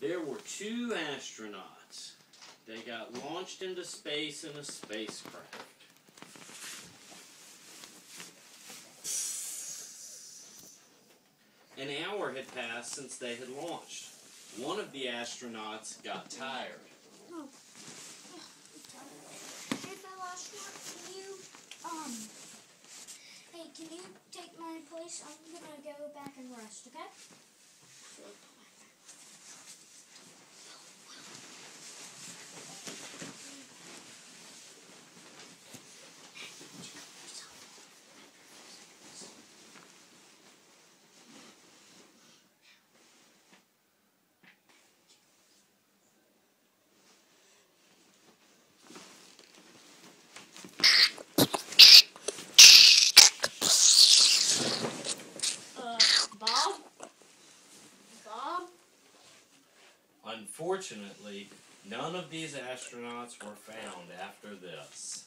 There were two astronauts. They got launched into space in a spacecraft. An hour had passed since they had launched. One of the astronauts got tired. Oh. Hey, fellow astronaut, can you, um, hey, can you take my place? I'm gonna go back and rest, okay? Unfortunately, none of these astronauts were found after this.